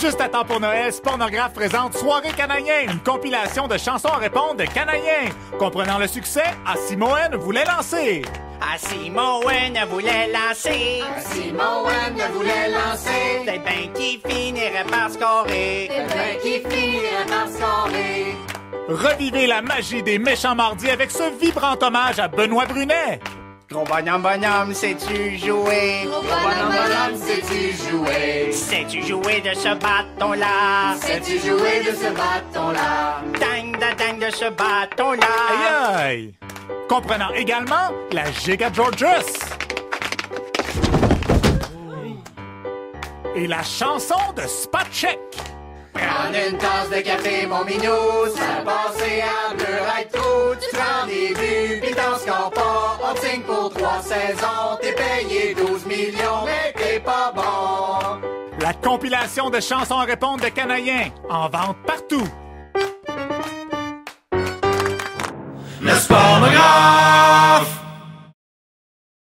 Juste à temps pour Noël, Spornographe présente Soirée Canaïen, une compilation de chansons à répondre de Canaïen. Comprenant le succès, Asimoen voulait lancer. Asimoen voulait lancer. Asimoen voulait lancer. Des bains qui finiraient par scorer. Des bains qui finiraient par scorer. Revivez la magie des méchants mardis avec ce vibrant hommage à Benoît Brunet. Gros bonhomme, bonhomme, sais-tu jouer? Gros bonhomme, bonhomme, sais-tu jouer? Sais-tu jouer de ce bâton-là? Sais-tu jouer de ce bâton-là? Ding, da, ding de ce bâton-là. Aïe aïe! Comprenant également la Giga Georges. Et la chanson de Spot Check. Prends une tasse de café, mon minou, ça passer à On signe pour trois saisons, t'es payé 12 millions, mais t'es pas bon. La compilation de chansons à répondre de Canadiens, en vente partout. Le sport